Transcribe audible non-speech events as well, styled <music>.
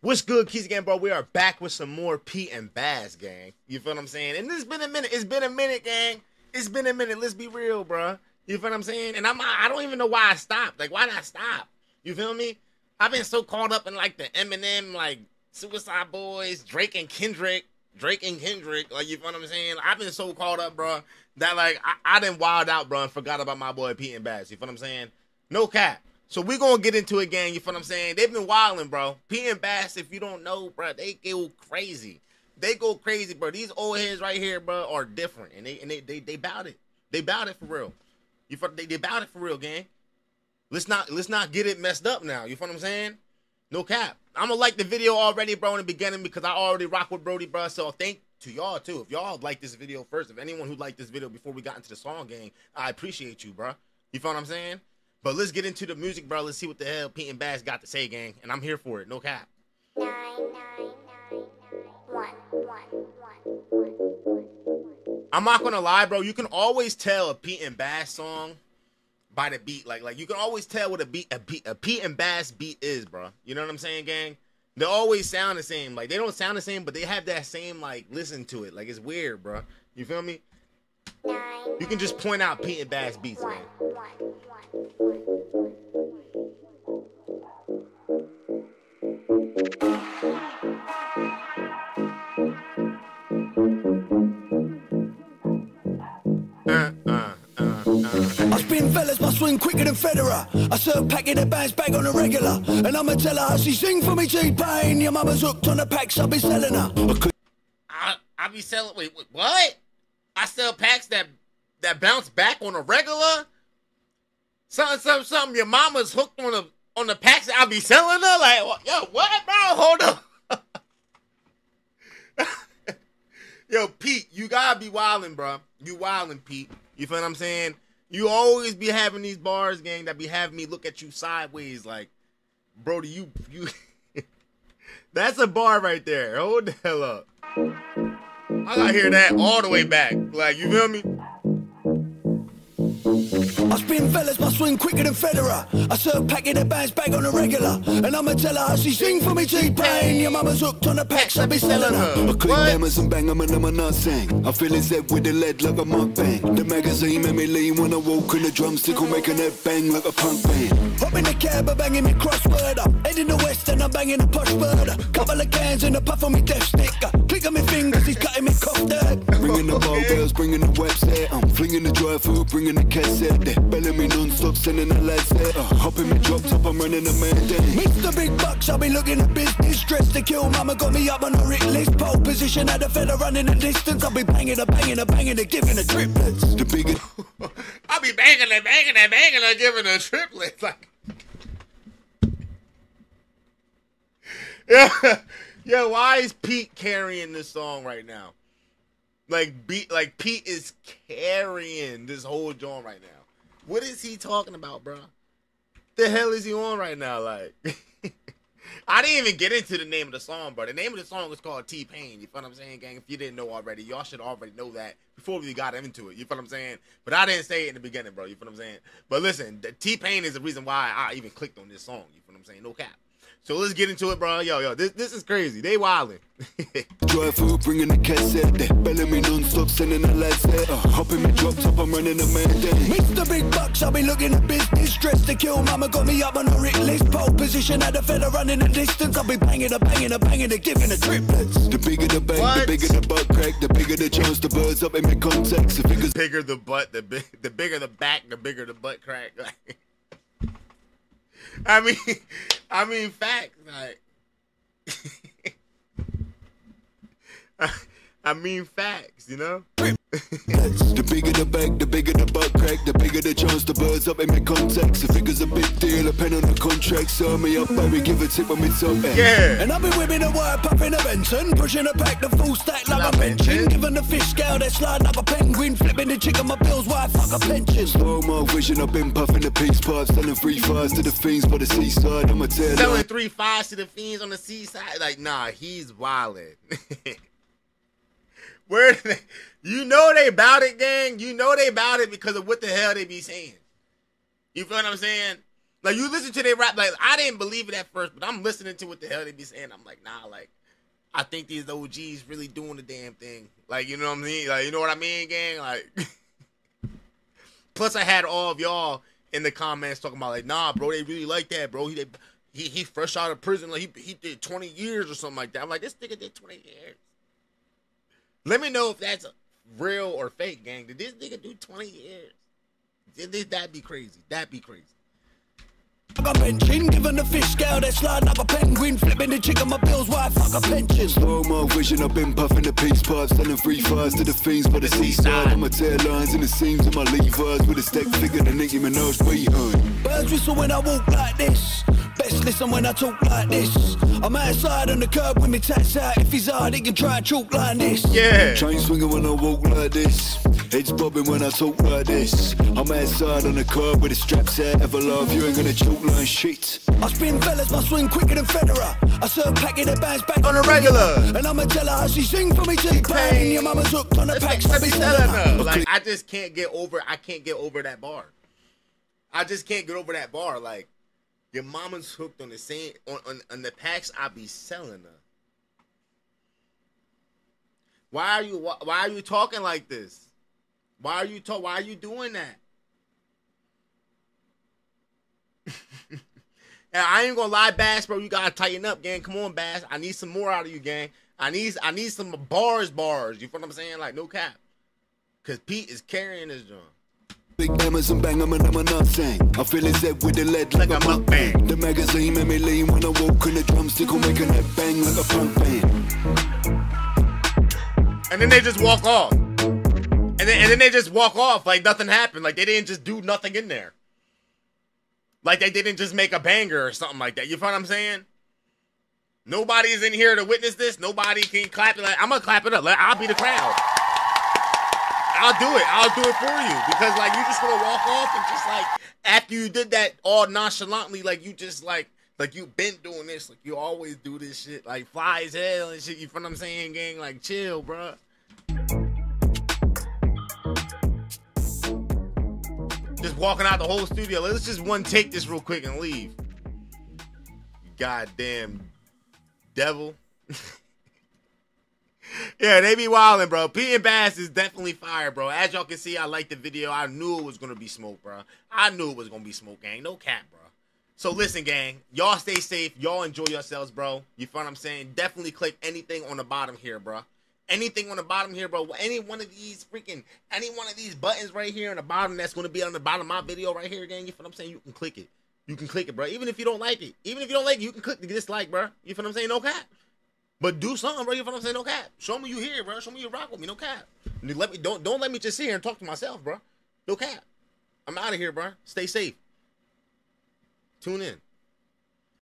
What's good, Keys Gang, bro? We are back with some more Pete and Bas, gang. You feel what I'm saying? And it's been a minute. It's been a minute, gang. It's been a minute. Let's be real, bro. You feel what I'm saying? And I'm I don't even know why I stopped. Like, why did I stop? You feel me? I've been so caught up in like the Eminem, like Suicide Boys, Drake and Kendrick, Drake and Kendrick. Like, you feel what I'm saying? I've been so caught up, bro, that like I, I didn't wild out, bro, and forgot about my boy Pete and Bas. You feel what I'm saying? No cap. So we gonna get into it, gang. You feel what I'm saying? They've been wilding, bro. P and Bas, if you don't know, bro, they go crazy. They go crazy, bro. These old heads right here, bro, are different, and they and they they, they bout it. They bout it for real. You feel they they bout it for real, gang. Let's not let's not get it messed up now. You feel what I'm saying? No cap. I'm gonna like the video already, bro, in the beginning because I already rock with Brody, bro. So thank to y'all too. If y'all like this video first, if anyone who liked this video before we got into the song game, I appreciate you, bro. You feel what I'm saying? But let's get into the music, bro. Let's see what the hell Pete and Bas got to say, gang. And I'm here for it. No cap. Nine, nine, nine, one, one, one, I'm not gonna lie, bro. You can always tell a Pete and Bas song by the beat. Like, like you can always tell what a beat, a beat, a Pete and Bas beat is, bro. You know what I'm saying, gang? They always sound the same. Like they don't sound the same, but they have that same like listen to it. Like it's weird, bro. You feel me? You can just point out Pete and Bas beats, man. I spin fellas, my swing quicker than Federer. I serve packing the bands back on a regular. And I'ma tell her she sing for me, T-Pain. Your mama's hooked on the packs, I'll be selling her. I, I be selling, wait, wait, what? I sell packs that that bounce back on a regular? Something, something, something. Your mama's hooked on the on the packs that I be selling her. Like, yo, what, bro? Hold up. <laughs> yo, Pete, you gotta be wilding, bro. You wilding, Pete. You feel what I'm saying? You always be having these bars, gang, that be having me look at you sideways, like, Brody, you you. <laughs> That's a bar right there. Hold the hell up. I gotta hear that all the way back. Like, you feel me? I spin fellas, my swing quicker than Federer. I serve packing the bands back on a regular. And I'ma tell her how she sing for me, T-Pain. Your mama's hooked on the packs, I be selling her. I click hammers and bang them and I'm not sing. I feel his head with the lead like a mukbang. The magazine made me lean when I walk in the drumstick make a net bang like a punk band. Hop in the cab, I banging me crossword up. Head in the west and I'm banging a posh bird. Couple of cans and a puff on me death stick. Click on me fingers, he's cutting me cough dead. Bringing the ball girls, bringing the website. I'm flinging the dry food, bringing the cassette. They belling me non-stop, sending the lads there. Uh, hopping me drop top, I'm running a man day. Mr. Big Bucks, I'll be looking at business. Dressed to kill, mama got me up on the Rick list. Pole position, had a fella running the distance. I'll be banging, a banging, a banging, a giving a triplets. The bigger. I'll be banging and banging and banging and giving a triplet. <laughs> Like, <laughs> yeah, yeah. Why is Pete carrying this song right now? Like, beat, like Pete is carrying this whole joint right now. What is he talking about, bro? The hell is he on right now? Like, <laughs> I didn't even get into the name of the song, bro. The name of the song is called T Pain. You feel what I'm saying, gang? If you didn't know already, y'all should already know that before we got into it. You feel what I'm saying? But I didn't say it in the beginning, bro. You feel what I'm saying? But listen, T Pain is the reason why I even clicked on this song. You feel what I'm saying? No cap. So let's get into it, bro. Yo, yo, this this is crazy. They wildin'. <laughs> Dry food, bringing the cassette. They belling me non-stop, sending the lads there. Uh, hopping me drop top, I'm running a man day. Mr. Big Bucks, I'll be looking at business. Dressed to kill, mama got me up on the Rick list. Pole position, had a fella running the distance. I'll be banging, a banging, a banging, a giving a triplets. The bigger the bang, What? the bigger the butt crack, the bigger the chance the birds up in my contacts. The figures bigger the butt, the big, the bigger the back, the bigger the butt crack. <laughs> I mean, I mean, facts. Like, <laughs> I mean, facts. You know. The bigger the bag, the bigger the butt crack, the bigger the chance the birds up in my contacts. The figure's a big deal, a pen on the contract. Serve me up, baby, give a tip when we top end. Yeah. And I'll be whipping a wire, popping a Benson, pushing a pack, the full stack like a pension. Giving the fish scale that slide like a penguin, flipping the chick on my bills, why fuck a pension. Slow mo vision, I've been puffing the peace pipe, selling free fires to the fiends by the seaside. I'ma tell Selling you. three fives to the fiends on the seaside. Like, nah, he's wildin'. <laughs> Where they, you know they about it, gang. You know they about it because of what the hell they be saying. You feel what I'm saying? Like you listen to their rap, like I didn't believe it at first, but I'm listening to what the hell they be saying. I'm like, nah, like I think these OGs really doing the damn thing. Like you know what I mean? Like you know what I mean, gang? Like <laughs> plus I had all of y'all in the comments talking about like, nah, bro, they really like that, bro. He they, he he fresh out of prison, like he he did 20 years or something like that. I'm like, this nigga did 20 years. Let me know if that's real or fake, gang. Did this nigga do 20 years? Did this, that'd be crazy. That'd be crazy. I'm benching, giving the fish scale that's sliding up a penguin, flipping the chick on my bills, why fuck a pension? Slow my vision, I've been puffing the peace pipe, selling free fires to the fiends by the seaside. On my tail lines and the seams of my levers with a stack figure than Nicki Minaj weight on. Birds whistle when I walk like this. Best listen when I talk like this. I'm outside on the curb with me tats out. If he's hard, he can try and chalk like this. Yeah. Chain swinging when I walk like this. Heads bobbing when I talk like this. I'm outside on the curb with the straps out. Ever love you ain't gonna choke like shit. I spin fellas, my swing quicker than Federer. I serve packing the bands back On a regular. And I'ma tell her how she sing for me T-Pain. Your mama's hooked on the packs, I be telling her. Like I just can't get over. I can't get over that bar. I just can't get over that bar. Like your mama's hooked on the same on on, on the packs I be selling her. Why are you why, why are you talking like this? Why are you talk? Why are you doing that? <laughs> And I ain't gonna lie, Bas, bro. You gotta tighten up, gang. Come on, Bas. I need some more out of you, gang. I need I need some bars, bars. You feel what I'm saying? Like no cap. Cause Pete is carrying this joint. Big Amazon bang, I'm an I'm a nothing. I feel his head with the lead like, Like a mukbang. mukbang. The magazine made me lean when I walk in the drumstick make a that bang like a punk band. And then they just walk off. And then and then they just walk off like nothing happened. Like they didn't just do nothing in there. Like they didn't just make a banger or something like that. You find what I'm saying? Nobody's in here to witness this. Nobody can clap it. Like I'm gonna clap it up. Like, I'll be the crowd. I'll do it. I'll do it for you because like you just gonna walk off and just like after you did that all nonchalantly, like you just like like you been doing this, like you always do this shit, like fly as hell and shit. You feel what I'm saying, gang? Like chill, bro. Just walking out the whole studio. Let's just one take this real quick and leave. Goddamn devil. <laughs> yeah, they be wildin', bro. Pete and Bas is definitely fire, bro. As y'all can see, I like the video. I knew it was gonna be smoke, bro. I knew it was gonna be smoke, gang. No cap, bro. So listen, gang. Y'all stay safe. Y'all enjoy yourselves, bro. You feel what I'm saying? Definitely click anything on the bottom here, bro. Anything on the bottom here, bro. Any one of these freaking, any one of these buttons right here on the bottom that's gonna be on the bottom of my video right here, gang. You feel what I'm saying? You can click it. You can click it, bro. Even if you don't like it. Even if you don't like it, you can click the dislike, bro. You feel what I'm saying? No cap. But do something, bro. You feel what I'm saying? No cap. Show me you here, bro. Show me you rock with me. No cap. Let me don't don't let me just sit here and talk to myself, bro. No cap. I'm out of here, bro. Stay safe. Tune in.